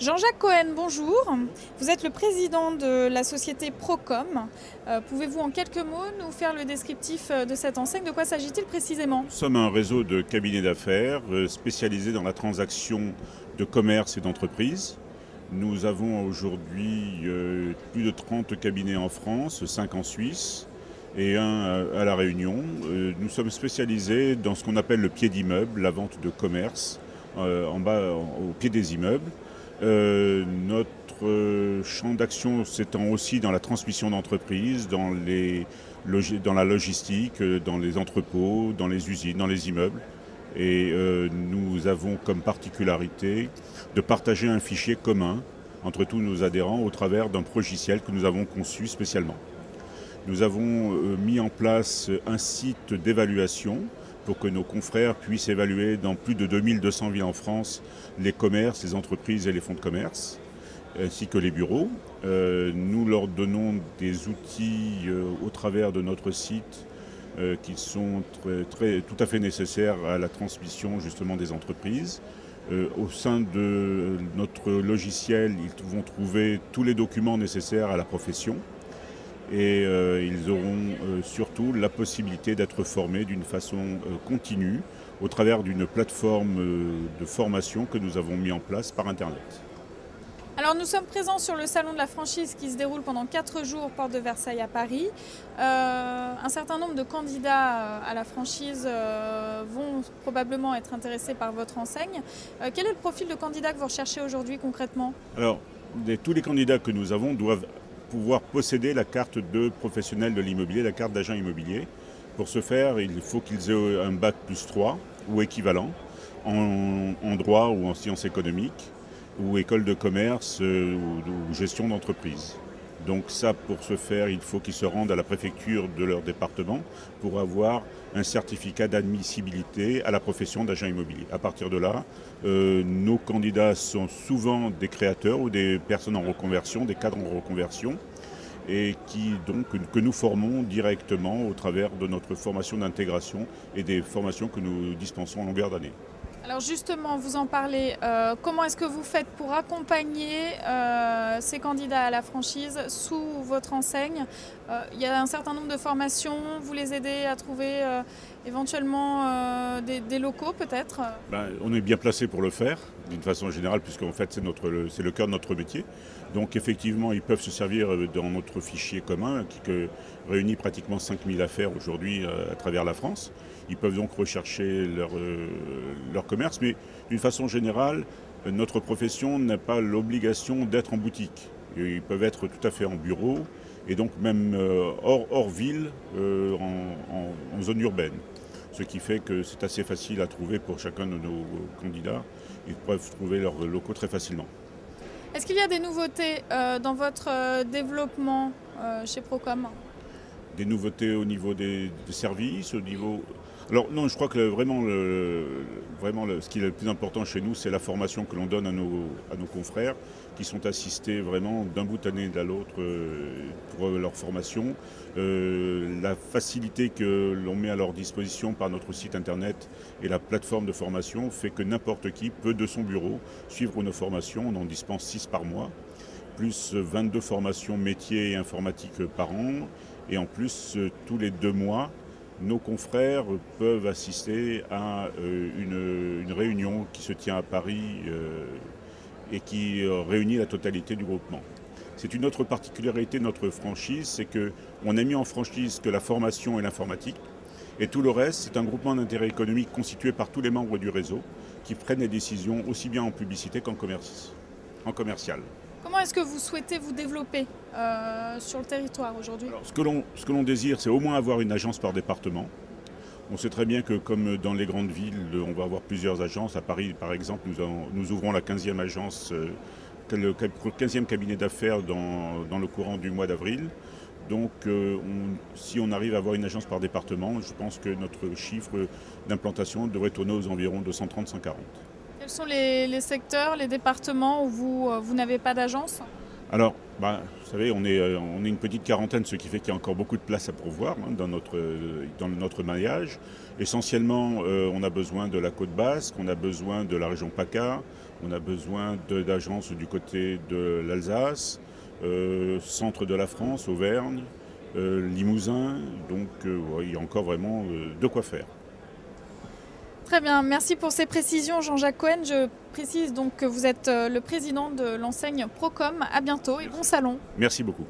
Jean-Jacques Cohen, bonjour. Vous êtes le président de la société Procom. Euh, Pouvez-vous en quelques mots nous faire le descriptif euh, de cette enseigne? De quoi s'agit-il précisément? Nous sommes un réseau de cabinets d'affaires euh, spécialisés dans la transaction de commerce et d'entreprise. Nous avons aujourd'hui plus de 30 cabinets en France, 5 en Suisse et un à La Réunion. Nous sommes spécialisés dans ce qu'on appelle le pied d'immeuble, la vente de commerce en bas, au pied des immeubles. Euh, notre euh, champ d'action s'étend aussi dans la transmission d'entreprise, dans, la logistique, euh, dans les entrepôts, dans les usines, dans les immeubles. Et euh, nous avons comme particularité de partager un fichier commun entre tous nos adhérents au travers d'un logiciel que nous avons conçu spécialement. Nous avons mis en place un site d'évaluation pour que nos confrères puissent évaluer dans plus de 2200 villes en France les commerces, les entreprises et les fonds de commerce, ainsi que les bureaux. Euh, nous leur donnons des outils euh, au travers de notre site euh, qui sont tout à fait nécessaires à la transmission justement des entreprises. Au sein de notre logiciel, ils vont trouver tous les documents nécessaires à la profession et euh, ils auront euh, surtout la possibilité d'être formés d'une façon euh, continue au travers d'une plateforme de formation que nous avons mis en place par Internet. Alors nous sommes présents sur le salon de la franchise qui se déroule pendant 4 jours, porte de Versailles à Paris. Euh, un certain nombre de candidats à la franchise euh, vont probablement être intéressés par votre enseigne. Euh, quel est le profil de candidat que vous recherchez aujourd'hui concrètement? Alors, tous les candidats que nous avons doivent pouvoir posséder la carte de professionnel de l'immobilier, la carte d'agent immobilier. Pour ce faire, il faut qu'ils aient un bac plus 3 ou équivalent en, droit ou en sciences économiques ou école de commerce euh, ou gestion d'entreprise. Donc ça, pour ce faire, il faut qu'ils se rendent à la préfecture de leur département pour avoir un certificat d'admissibilité à la profession d'agent immobilier. À partir de là, euh, nos candidats sont souvent des créateurs ou des personnes en reconversion, des cadres en reconversion, et qui donc que nous formons directement au travers de notre formation d'intégration et des formations que nous dispensons en longueur d'année. Alors justement, vous en parlez. euh, comment est-ce que vous faites pour accompagner euh, ces candidats à la franchise sous votre enseigne? Euh, Il y a un certain nombre de formations. Vous les aidez à trouver éventuellement euh, des, locaux peut-être Ben, on est bien placé pour le faire, d'une façon générale, puisqu'en fait c'est le, cœur de notre métier. Donc effectivement, ils peuvent se servir euh, dans notre fichier commun qui réunit pratiquement 5000 affaires aujourd'hui euh, à travers la France. Ils peuvent donc rechercher leur, euh, leur commerce, mais d'une façon générale, euh, notre profession n'a pas l'obligation d'être en boutique. Ils peuvent être tout à fait en bureau et donc même euh, hors, hors ville, euh, en- en- en zone urbaine ce qui fait que c'est assez facile à trouver pour chacun de nos candidats. Ils peuvent trouver leurs locaux très facilement. Est-ce qu'il y a des nouveautés euh, dans votre développement euh, chez Procom? Des nouveautés au niveau des, des services, au niveau... Alors non, je crois que vraiment, vraiment ce qui est le plus important chez nous, c'est la formation que l'on donne à nos, à nos confrères, qui sont assistés vraiment d'un bout de l'année à l'autre euh, pour leur formation. Euh, la facilité que l'on met à leur disposition par notre site internet et la plateforme de formation fait que n'importe qui peut de son bureau suivre nos formations. On en dispense 6 par mois, plus 22 formations métiers et informatiques par an. Et en plus, euh, tous les deux mois, nos confrères peuvent assister à euh, une, réunion qui se tient à Paris euh, et qui euh, réunit la totalité du groupement. C'est une autre particularité de notre franchise, c'est qu'on a mis en franchise que la formation et l'informatique, et tout le reste, c'est un groupement d'intérêt économique constitué par tous les membres du réseau qui prennent les décisions aussi bien en publicité qu'en commercial. Comment est-ce que vous souhaitez vous développer euh, sur le territoire aujourd'hui? Ce que l'on désire, c'est au moins avoir une agence par département. On sait très bien que comme dans les grandes villes, on va avoir plusieurs agences. À Paris, par exemple, nous, ouvrons la 15e agence, euh, le 15e cabinet d'affaires dans, le courant du mois d'avril. Donc, euh, si on arrive à avoir une agence par département, je pense que notre chiffre d'implantation devrait tourner aux environs de 130-140. Quels sont les, secteurs, les départements où vous, euh, n'avez pas d'agence Alors, bah, Vous savez, on est, on est une petite quarantaine, ce qui fait qu'il y a encore beaucoup de place à pourvoir hein, dans, notre, dans notre maillage. Essentiellement, on a besoin de la côte basque, on a besoin de la région PACA, on a besoin d'agences du côté de l'Alsace, centre de la France, Auvergne, Limousin. Donc il y a encore vraiment de quoi faire. Très bien, merci pour ces précisions Jean-Jacques Cohen. Je précise donc que vous êtes euh, le président de l'enseigne Procom. À bientôt et bon salon. Merci beaucoup.